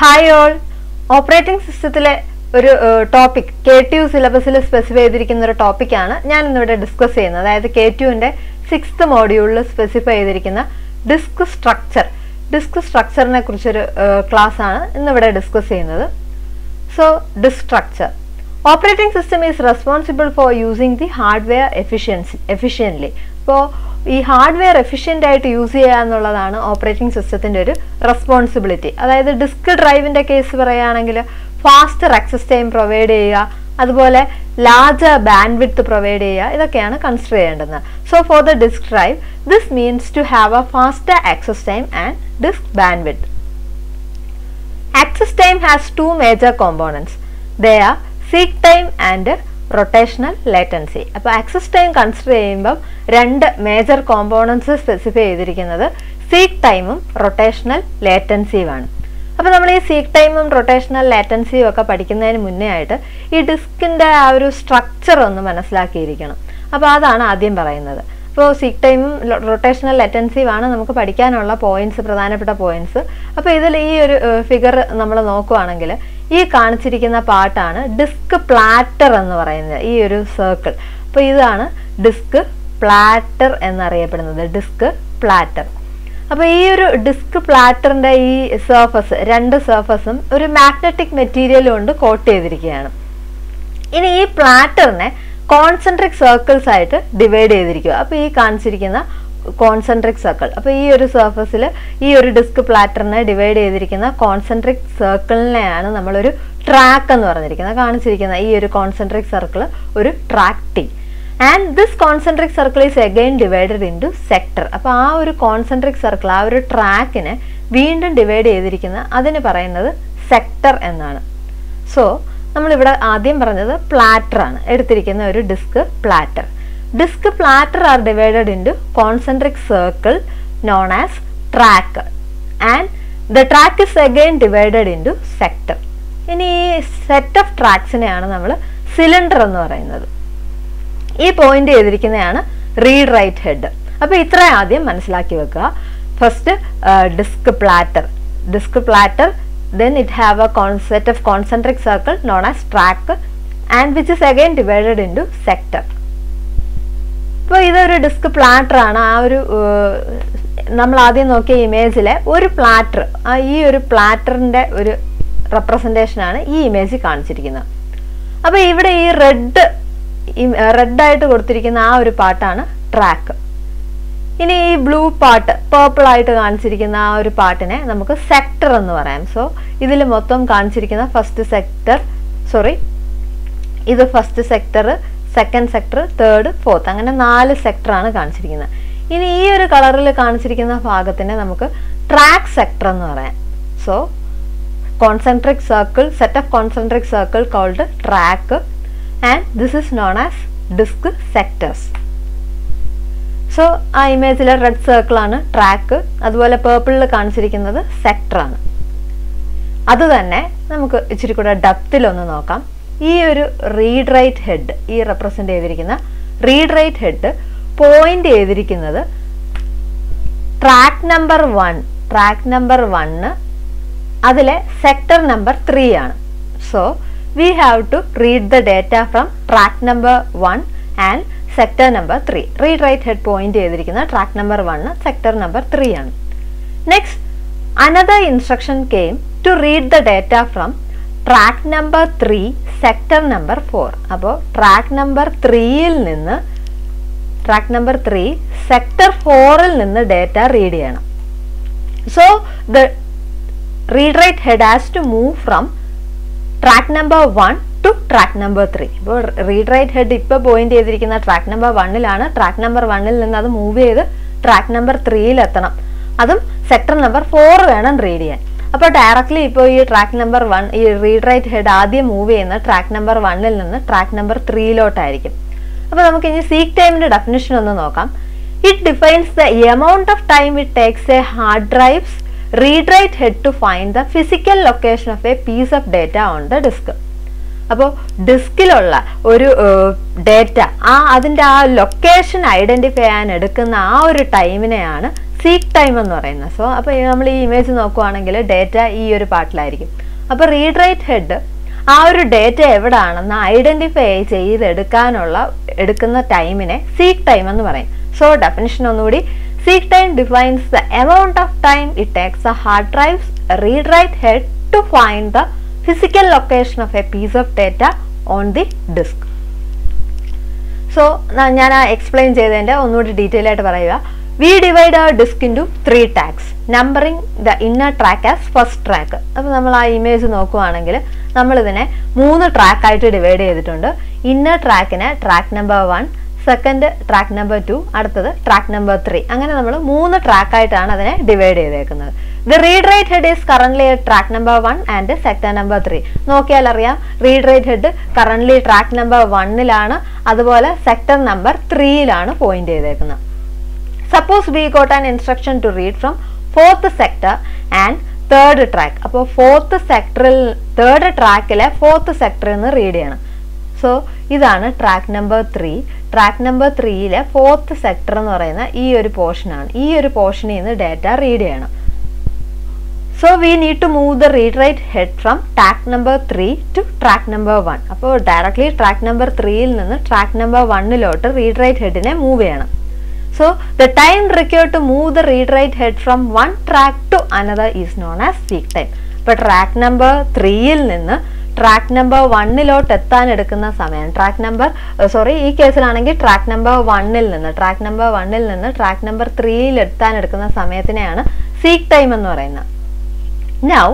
Hi all operating സിസ്റ്റത്തിലെ ഒരു topic K T സിലബസിൽ സ്പെസിഫൈ ചെയ്തിരിക്കുന്ന ഒരു ടോപ്പിക്കാണ് ഞാൻ ഇന്നിവിടെ ഡിസ്കസ് ചെയ്യുന്നത്. അതായത് കെ ടി യുവിന്റെ സിക്സ്ത് മോഡ്യൂളിൽ സ്പെസിഫൈ ചെയ്തിരിക്കുന്ന ഡിസ്ക് സ്ട്രക്ചർ ഡിസ്ക് സ്ട്രക്ചറിനെ കുറിച്ചൊരു ക്ലാസ് ആണ് ഇന്നിവിടെ ഡിസ്കസ് ചെയ്യുന്നത്. So disk structure operating system is responsible for using the hardware efficiency efficiently ഇപ്പോൾ ഈ ഹാർഡ്വെയർ എഫിഷ്യന്റ് ആയിട്ട് യൂസ് ചെയ്യുക എന്നുള്ളതാണ് ഓപ്പറേറ്റിംഗ് സിസ്റ്റത്തിന്റെ ഒരു റെസ്പോൺസിബിലിറ്റി. അതായത് ഡിസ്ക് ഡ്രൈവിന്റെ കേസ് പറയുകയാണെങ്കിൽ ഫാസ്റ്റർ ആക്സസ് ടൈം പ്രൊവൈഡ് ചെയ്യുക അതുപോലെ ലാർജർ ബാൻഡ് വിഡ്ത്ത് പ്രൊവൈഡ് ചെയ്യുക ഇതൊക്കെയാണ് കൺസിഡർ ചെയ്യേണ്ടത്. So for the disk drive this means to have a faster access time and disk bandwidth access time has two major components they are seek time and rotational latency അപ്പോൾ access time consider ചെയ്യുമ്പം രണ്ട് major components specify ചെയ്തിരിക്കുന്നത് seek ടൈമും rotational ലേറ്റൻസിയുമാണ് അപ്പോൾ നമ്മൾ ഈ seek ടൈമും റൊട്ടേഷണൽ ലേറ്റൻസിയും ഒക്കെ പഠിക്കുന്നതിന് മുന്നേ ആയിട്ട് ഈ ഡിസ്കിന്റെ ആ ഒരു സ്ട്രക്ചർ ഒന്ന് മനസ്സിലാക്കിയിരിക്കണം. അപ്പോൾ അതാണ് ആദ്യം പറയുന്നത്. അപ്പോൾ സീക്ക് ടൈമും റൊട്ടേഷണൽ ലെറ്റൻസീവാണ് നമുക്ക് പഠിക്കാനുള്ള പോയിന്റ്സ് പ്രധാനപ്പെട്ട പോയിന്റ്സ് അപ്പോൾ ഇതിൽ ഈ ഒരു ഫിഗർ നമ്മൾ നോക്കുവാണെങ്കിൽ ഈ കാണിച്ചിരിക്കുന്ന പാട്ടാണ് ഡിസ്ക് പ്ലാറ്റർ എന്ന് പറയുന്നത് ഈ ഒരു സർക്കിൾ അപ്പോൾ ഇതാണ് ഡിസ്ക് പ്ലാറ്റർ എന്നറിയപ്പെടുന്നത് ഡിസ്ക് പ്ലാറ്റർ. അപ്പോൾ ഈ ഒരു ഡിസ്ക് പ്ലാറ്ററിന്റെ ഈ സർഫസ് രണ്ട് സർഫസും ഒരു മാഗ്നറ്റിക് മെറ്റീരിയൽ കൊണ്ട് കോട്ട് ചെയ്തിരിക്കുകയാണ്. ഇനി ഈ പ്ലാറ്ററിനെ കോൺസെൻട്രിക് സർക്കിൾസ് ആയിട്ട് ഡിവൈഡ് ചെയ്തിരിക്കുക. അപ്പോൾ ഈ കാണിച്ചിരിക്കുന്ന കോൺസെൻട്രിക് സർക്കിൾ അപ്പോൾ ഈ ഒരു സർഫസിൽ ഈ ഒരു ഡിസ്ക് പ്ലാറ്ററിനെ ഡിവൈഡ് ചെയ്തിരിക്കുന്ന കോൺസെൻട്രിക് സർക്കിളിനെയാണ് നമ്മളൊരു ട്രാക്ക് എന്ന് പറഞ്ഞിരിക്കുന്നത് കാണിച്ചിരിക്കുന്ന ഈ ഒരു കോൺസെൻട്രിക് സർക്കിൾ ഒരു track T and this concentric circle is again divided into sector അപ്പോൾ ആ ഒരു കോൺസെൻട്രിക് സർക്കിൾ ആ ഒരു ട്രാക്കിനെ വീണ്ടും ഡിവൈഡ് ചെയ്തിരിക്കുന്ന അതിന് പറയുന്നത് സെക്ടർ എന്നാണ്. സോ നമ്മളിവിടെ ആദ്യം പറഞ്ഞത് പ്ലാറ്റർ ആണ്. എടുത്തിരിക്കുന്ന ഒരു disk platter disk platter are divided into concentric circle known as track and the track is again divided into sector ഇനി ഈ സെറ്റ് ഓഫ് ട്രാക്സിനെയാണ് നമ്മൾ സിലിണ്ടർ എന്ന് പറയുന്നത്. ഈ പോയിന്റ് ചെയ്തിരിക്കുന്നതാണ് റീഡ് റൈറ്റ് ഹെഡ് അപ്പോൾ ഇത്ര ആദ്യം മനസ്സിലാക്കി വെക്കുക. First disk platter disk platter then it have a concept of concentric circle known as track and which is again divided into sector. ഇപ്പോൾ ഇതൊരു ഡിസ്ക് പ്ലാറ്റർ ആണ്. ആ ഒരു നമ്മൾ ആദ്യം നോക്കിയ ഇമേജിലെ ഒരു പ്ലാറ്റർ ഈ ഒരു പ്ലാറ്ററിന്റെ ഒരു റെപ്രസെന്റേഷനാണ് ഈ ഇമേജിൽ കാണിച്ചിരിക്കുന്നത്. അപ്പോൾ ഇവിടെ ഈ റെഡ് റെഡായിട്ട് കൊടുത്തിരിക്കുന്ന ആ ഒരു പാട്ടാണ് ട്രാക്ക് ഇനി ഈ ബ്ലൂ പാട്ട് പേർപ്പിൾ ആയിട്ട് കാണിച്ചിരിക്കുന്ന ആ ഒരു പാട്ടിനെ നമുക്ക് സെക്ടർ എന്ന് പറയാം. സോ ഇതിൽ മൊത്തം കാണിച്ചിരിക്കുന്ന ഫസ്റ്റ് സെക്ടർ സോറി ഇത് first sector second sector third fourth അങ്ങനെ നാല് സെക്ടറാണ് കാണിച്ചിരിക്കുന്നത്. ഇനി ഈ ഒരു കളറിൽ കാണിച്ചിരിക്കുന്ന ഭാഗത്തിനെ നമുക്ക് ട്രാക്ക് സെക്ടർ എന്ന് പറയാം. So concentric circle set of concentric circle called track and this is known as disk sectors so ആ ഇമേജിലെ റെഡ് സർക്കിൾ ആണ് ട്രാക്ക് അതുപോലെ പേർപ്പിളിൽ കാണിച്ചിരിക്കുന്നത് സെക്ടറാണ് അതുതന്നെ നമുക്ക് ഇച്ചിരി കൂടെ ഡപ്തിലൊന്ന് നോക്കാം. ഈ ഒരു റീഡ് റൈറ്റ് ഹെഡ് ഈ റെപ്രസെന്റ് ചെയ്തിരിക്കുന്ന റീഡ് റൈറ്റ് ഹെഡ് പോയിന്റ് ചെയ്തിരിക്കുന്നത് track number one track number one അതിലെ സെക്ടർ നമ്പർ ത്രീ ആണ്. So we have to read the data from track number one and sector number three read write head point ചെയ്തിരിക്കുന്ന track number one sector number three ആണ്. Next another instruction came to read the data from track number three sector number four അപ്പോൾ track number ത്രീയിൽ നിന്ന് track number three sector ഫോറിൽ നിന്ന് data read ചെയ്യണം. So the read write head has to move from track number one to track number three ഇപ്പോൾ read write head ഇപ്പോൾ point ചെയ്തിരിക്കുന്ന track number വണ്ണിലാണ് ട്രാക്ക് നമ്പർ വണ്ണിൽ നിന്ന് അത് മൂവ് ചെയ്ത് ട്രാക്ക് നമ്പർ ത്രീയിൽ എത്തണം. അതും സെക്ടർ നമ്പർ ഫോർ വേണം റീഡ് ചെയ്യാൻ. അപ്പോൾ ഡയറക്റ്റ്ലി ഇപ്പോൾ ഈ ട്രാക്ക് നമ്പർ വൺ ഈ റീഡ് റൈറ്റ് ഹെഡ് ആദ്യം മൂവ് ചെയ്യുന്ന ട്രാക്ക് നമ്പർ വണ്ണിൽ നിന്ന് ട്രാക്ക് നമ്പർ ത്രീയിലോട്ടായിരിക്കും അപ്പോൾ നമുക്ക് ഇനി സീക്ക് ടൈമിന്റെ ഡെഫിനിഷൻ ഒന്ന് നോക്കാം. It defines the amount of time it takes a hard drive's read write head to find the physical location of a piece of data on the disk അപ്പോൾ ഡിസ്കിലുള്ള ഒരു data ആ അതിന്റെ ആ ലൊക്കേഷൻ ഐഡന്റിഫൈ ചെയ്യാൻ എടുക്കുന്ന ആ ഒരു ടൈമിനെയാണ് സീക്ക് ടൈം എന്ന് പറയുന്നത് സോ അപ്പോൾ നമ്മൾ ഈ ഇമേജ് നോക്കുവാണെങ്കിൽ ഡേറ്റ ഈ ഒരു പാർട്ടിലായിരിക്കും അപ്പോൾ റീഡ് റൈറ്റ് ഹെഡ് ആ ഒരു ഡേറ്റ എവിടെയാണെന്ന് ഐഡന്റിഫൈ ചെയ്തെടുക്കാനുള്ള എടുക്കുന്ന ടൈമിനെ സീക്ക് ടൈം എന്ന് പറയും. സോ ഡെഫിനിഷൻ ഒന്നുകൂടി seek time defines the amount of time it takes a hard drive's read write head to find the physical location of a piece of data on the disk so ഞാൻ ആ explain ചെയ്തതിന്റെ ഒന്നുകൂടി detail ആയിട്ട് പറയുക. We divide ആ disk into three tracks numbering the inner track as first track അപ്പോൾ നമ്മൾ ആ ഇമേജ് നോക്കുവാണെങ്കിൽ നമ്മളിതിനെ മൂന്ന് ട്രാക്കായിട്ട് ഡിവൈഡ് ചെയ്തിട്ടുണ്ട്. Inner ട്രാക്കിനെ track number one second track number two അടുത്തത് ട്രാക്ക് നമ്പർ ത്രീ അങ്ങനെ നമ്മൾ മൂന്ന് ട്രാക്കായിട്ടാണ് അതിനെ ഡിവൈഡ് ചെയ്തേക്കുന്നത്. The read write head is current track number one and sector number three നോക്കിയാൽ അറിയാം read write head current track number വണ്ണിലാണ് അതുപോലെ സെക്ടർ നമ്പർ ത്രീയിലാണ് പോയിന്റ് ചെയ്തേക്കുന്നത്. Suppose we got an instruction to read from fourth sector and third track അപ്പോൾ fourth സെക്ടറിൽ third ട്രാക്കിലെ fourth സെക്ടറിൽ നിന്ന് റീഡ് ചെയ്യണം. സോ ഇതാണ് track number three track number ത്രീയിലെ fourth sector എന്ന് പറയുന്ന ഈ ഒരു പോർഷനാണ് ഈ ഒരു പോർഷനിൽ നിന്ന് ഡാറ്റ റീഡ് ചെയ്യണം. So we need to move the read write head from track number three to track number one അപ്പോൾ ഡയറക്ട്ലി ട്രാക്ക് നമ്പർ ത്രീയിൽ നിന്ന് ട്രാക്ക് നമ്പർ വണ്ണിലോട്ട് റീഡ് റൈറ്റ് ഹെഡിനെ മൂവ് ചെയ്യണം. So the time required to move the read write head from one track to another is known as seek time ഇപ്പോൾ track number ത്രീയിൽ നിന്ന് track number വണ്ണിലോട്ട് എത്താൻ എടുക്കുന്ന സമയം. ട്രാക്ക് നമ്പർ സോറി ഈ കേസിലാണെങ്കിൽ ട്രാക്ക് നമ്പർ വണ്ണിൽ നിന്ന് ട്രാക്ക് നമ്പർ വണ്ണിൽ നിന്ന് ട്രാക്ക് നമ്പർ ത്രീയിൽ എത്താൻ എടുക്കുന്ന സമയത്തിനെയാണ് സീക്ക് ടൈം എന്ന് പറയുന്നത്. നൗ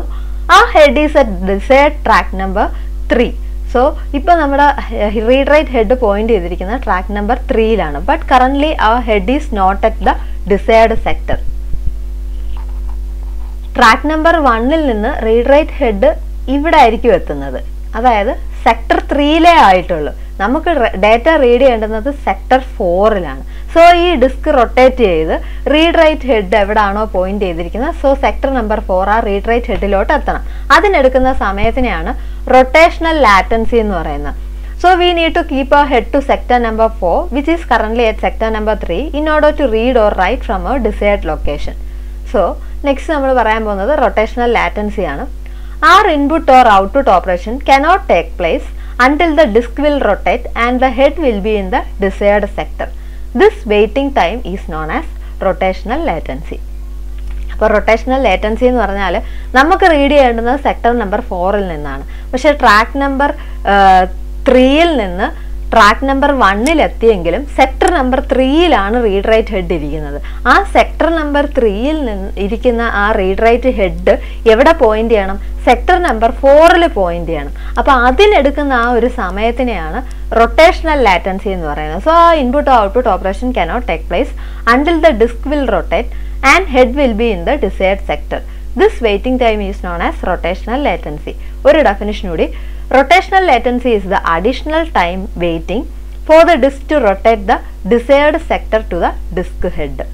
ആ head is a desired track number three so ഇപ്പോൾ നമ്മുടെ റീഡ് റൈറ്റ് ഹെഡ് പോയിന്റ് ചെയ്തിരിക്കുന്ന track number ത്രീയിലാണ് but currently our head is not at the desired sector track number വണ്ണിൽ നിന്ന് റീഡ് റൈറ്റ് ഹെഡ് ഇവിടെ ആയിരിക്കും എത്തുന്നത്. അതായത് സെക്ടർ ത്രീയിലേ ആയിട്ടുള്ളൂ. നമുക്ക് ഡേറ്റ റീഡ് ചെയ്യേണ്ടുന്നത് സെക്ടർ ഫോറിലാണ് സോ ഈ ഡിസ്ക് റൊട്ടേറ്റ് ചെയ്ത് റീഡ് റൈറ്റ് ഹെഡ് എവിടാണോ പോയിന്റ് ചെയ്തിരിക്കുന്നത്. സോ സെക്ടർ നമ്പർ ഫോർ ആ റീഡ് റൈറ്റ് ഹെഡിലോട്ട് എത്തണം. അതിനെടുക്കുന്ന സമയത്തിനെയാണ് റൊട്ടേഷണൽ ലാറ്റൻസി എന്ന് പറയുന്നത്. So we need to keep a head to sector number four which is current at sector number three in order to read or write from a desired location so next നമ്മൾ പറയാൻ പോകുന്നത് rotational latency ആണ്. Are input or output operation cannot take place until the disc will rotate and the head will be in the desired sector. This waiting time is known as rotational latency. അപ്പോൾ rotational latency എന്ന് പറഞ്ഞാൽ നമുക്ക് read ചെയ്യേണ്ടുന്നത് sector number ഫോറിൽ നിന്നാണ് പക്ഷേ track number ത്രീയിൽ നിന്ന് ട്രാക്ക് നമ്പർ വണ്ണിൽ എത്തിയെങ്കിലും സെക്ടർ നമ്പർ ത്രീയിലാണ് റീഡ് റൈറ്റ് ഹെഡ് ഇരിക്കുന്നത്. ആ സെക്ടർ നമ്പർ ത്രീയിൽ നിന്ന് ഇരിക്കുന്ന ആ റീഡ് റൈറ്റ് ഹെഡ് എവിടെ പോയിന്റ് ചെയ്യണം? സെക്ടർ നമ്പർ ഫോറിൽ പോയിന്റ് ചെയ്യണം. അപ്പോൾ അതിനെടുക്കുന്ന ആ ഒരു സമയത്തിനെയാണ് റൊട്ടേഷണൽ ലാറ്റൻസി എന്ന് പറയുന്നത്. സോ ആ input output operation cannot take place until the disk will rotate and head will be in the desired sector this waiting time is known as rotational latency ഒരു definition കൂടി rotational latency is the additional time waiting for the disk to rotate the desired sector to the disk head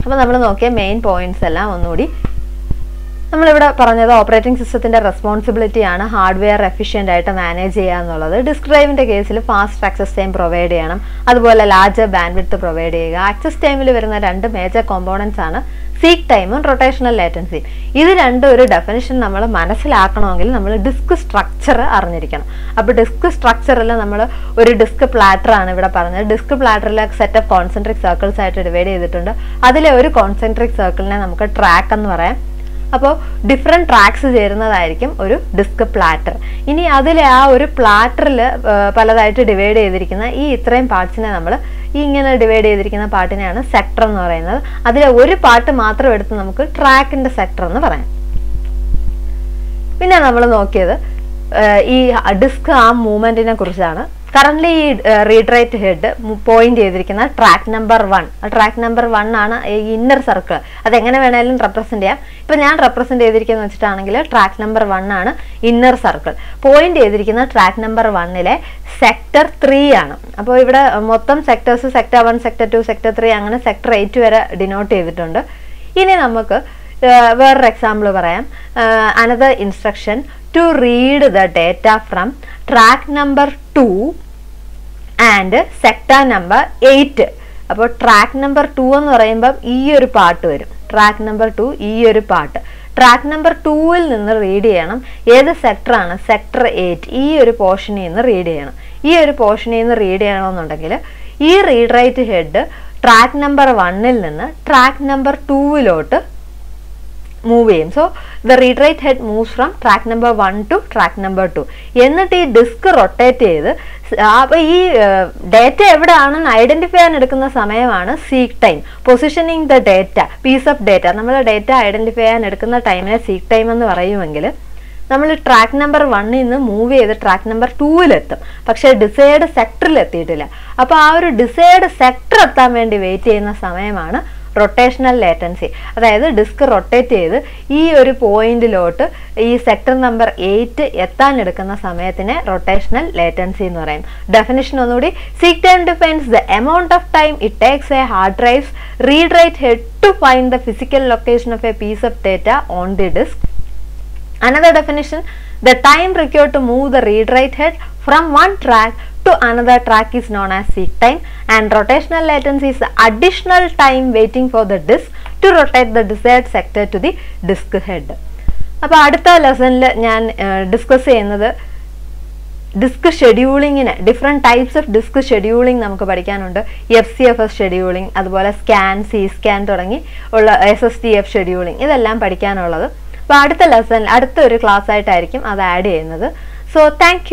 അപ്പോൾ നമ്മൾ നോക്കിയ main points എല്ലാം ഒന്നുകൂടി നമ്മളിവിടെ പറഞ്ഞത് operating സിസ്റ്റത്തിന്റെ റെസ്പോൺസിബിലിറ്റിയാണ് ഹാർഡ്വെയർ എഫിഷ്യന്റ് ആയിട്ട് മാനേജ് ചെയ്യുക എന്നുള്ളത്. ഡിസ്ക് ഡ്രൈവിന്റെ കേസിൽ ഫാസ്റ്റ് ആക്സസ് ടൈം പ്രൊവൈഡ് ചെയ്യണം. അതുപോലെ ലാർജർ ബാൻഡ് വിഡ്ത്ത് പ്രൊവൈഡ് ചെയ്യുക ആക്സസ് ടൈമിൽ വരുന്ന രണ്ട് മേജർ കോമ്പോണൻസ് ആണ് സീക്ക് ടൈമും റൊട്ടേഷണൽ ലേറ്റൻസിയും ഇത് രണ്ടും ഒരു ഡെഫിനിഷൻ നമ്മൾ മനസ്സിലാക്കണമെങ്കിൽ നമ്മൾ ഡിസ്ക് സ്ട്രക്ചർ അറിഞ്ഞിരിക്കണം. അപ്പോൾ ഡിസ്ക് സ്ട്രക്ചറിൽ നമ്മൾ ഒരു ഡിസ്ക് പ്ലാറ്ററാണ് ഇവിടെ പറഞ്ഞത്. ഡിസ്ക് പ്ലാറ്ററിൽ സെറ്റ് ഓഫ് കോൺസെൻട്രിക് സർക്കിൾസ് ആയിട്ട് ഡിവൈഡ് ചെയ്തിട്ടുണ്ട്. അതിലെ ഒരു കോൺസെൻട്രിക് സർക്കിളിനെ നമുക്ക് ട്രാക്ക് എന്ന് പറയാം. അപ്പോൾ ഡിഫറെന്റ് ട്രാക്സ് ചേരുന്നതായിരിക്കും ഒരു ഡിസ്ക് പ്ലാറ്റർ ഇനി അതിൽ ആ ഒരു പ്ലാറ്ററിൽ പലതായിട്ട് ഡിവൈഡ് ചെയ്തിരിക്കുന്ന ഈ ഇത്രയും പാർട്സിനെ നമ്മൾ ഈ ഇങ്ങനെ ഡിവൈഡ് ചെയ്തിരിക്കുന്ന പാട്ടിനെയാണ് സെക്ടർ എന്ന് പറയുന്നത്. അതിലെ ഒരു പാട്ട് മാത്രം എടുത്ത് നമുക്ക് ട്രാക്കിന്റെ സെക്ടർ എന്ന് പറയാം. പിന്നെ നമ്മൾ നോക്കിയത് ഈ ഡിസ്ക് ആ മൂവ്മെന്റിനെ കുറിച്ചാണ്. കറന്റ് ഈ റീഡ് റൈറ്റ് ഹെഡ് പോയിന്റ് ചെയ്തിരിക്കുന്ന track number one track number one ആണ് ഈ ഇന്നർ സർക്കിൾ അത് എങ്ങനെ വേണേലും റെപ്രസെന്റ് ചെയ്യാം. ഇപ്പൊ ഞാൻ റെപ്രസെന്റ് ചെയ്തിരിക്കുന്നത് വെച്ചിട്ടാണെങ്കിൽ ട്രാക്ക് നമ്പർ വൺ ആണ് ഇന്നർ സർക്കിൾ പോയിന്റ് ചെയ്തിരിക്കുന്ന ട്രാക്ക് നമ്പർ വണ്ണിലെ സെക്ടർ ത്രീ ആണ്. അപ്പോൾ ഇവിടെ മൊത്തം sectors sector one sector two sector three അങ്ങനെ സെക്ടർ എയ്റ്റ് വരെ ഡിനോട്ട് ചെയ്തിട്ടുണ്ട്. ഇനി നമുക്ക് വേറൊരു എക്സാമ്പിൾ പറയാം. Another instruction to read the data from track number two and sector number eight അപ്പോൾ ട്രാക്ക് നമ്പർ ടു എന്ന് പറയുമ്പം ഈ ഒരു പാർട്ട് വരും. ട്രാക്ക് നമ്പർ ടു ഈ ഒരു പാർട്ട് ട്രാക്ക് നമ്പർ ടൂവിൽ നിന്ന് റീഡ് ചെയ്യണം. ഏത് സെക്ടറാണ് സെക്ടർ എയ്റ്റ് ഈ ഒരു പോർഷനിൽ നിന്ന് റീഡ് ചെയ്യണം. ഈ ഒരു പോർഷനിൽ നിന്ന് റീഡ് ചെയ്യണമെന്നുണ്ടെങ്കിൽ ഈ read write head track number വണ്ണിൽ നിന്ന് ട്രാക്ക് നമ്പർ ടൂവിലോട്ട് മൂവ് ചെയ്യും. So the read write head moves from track number one to track number two എന്നിട്ട് ഈ ഡിസ്ക് റൊട്ടേറ്റ് ചെയ്ത് അപ്പോൾ ഈ ഡേറ്റ എവിടെയാണെന്ന് ഐഡന്റിഫൈ ചെയ്യാൻ എടുക്കുന്ന സമയമാണ് seek time positioning the data piece of data നമ്മൾ ഡേറ്റ ഐഡന്റിഫൈ ചെയ്യാൻ എടുക്കുന്ന ടൈമിനെ സീക്ക് ടൈം എന്ന് പറയുമെങ്കിൽ നമ്മൾ ട്രാക്ക് നമ്പർ വണ്ണിൽ നിന്ന് മൂവ് ചെയ്ത് ട്രാക്ക് നമ്പർ ടൂവിലെത്തും പക്ഷെ ഡിസൈഡ് സെക്ടറിൽ എത്തിയിട്ടില്ല. അപ്പോൾ ആ ഒരു ഡിസൈഡ് സെക്ടർ എത്താൻ വേണ്ടി വെയിറ്റ് ചെയ്യുന്ന സമയമാണ് റൊട്ടേഷണൽ ലേറ്റൻസി അതായത് ഡിസ്ക് റൊട്ടേറ്റ് ചെയ്ത് ഈ ഒരു പോയിന്റിലോട്ട് ഈ സെക്ടർ നമ്പർ എയ്റ്റ് എത്താൻ എടുക്കുന്ന സമയത്തിനെ റൊട്ടേഷണൽ ലേറ്റൻസി എന്ന് പറയും. ഡെഫിനിഷൻ ഒന്നുകൂടി seek time defines the amount of time it takes a hard drive's read write head to find the physical location of a piece of data on the disk another definition, the time required to move the read write head from one track to another track is known as seek time and rotational latency is additional time waiting for the disk to rotate the desired sector to the disk head. അപ്പോൾ അടുത്ത ലെസണിൽ ഞാൻ discuss ചെയ്യുന്നത് disk ഷെഡ്യൂളിങ്ങിന് different types of disk scheduling നമുക്ക് പഠിക്കാനുണ്ട്. F C F S scheduling അതുപോലെ scan C scan തുടങ്ങി ഉള്ള S S T F scheduling ഇതെല്ലാം പഠിക്കാനുള്ളത്. അപ്പോൾ അടുത്ത ലെസൺ അടുത്ത ഒരു ക്ലാസ് ആയിട്ടായിരിക്കും അത് ആഡ് ചെയ്യുന്നത്. So thank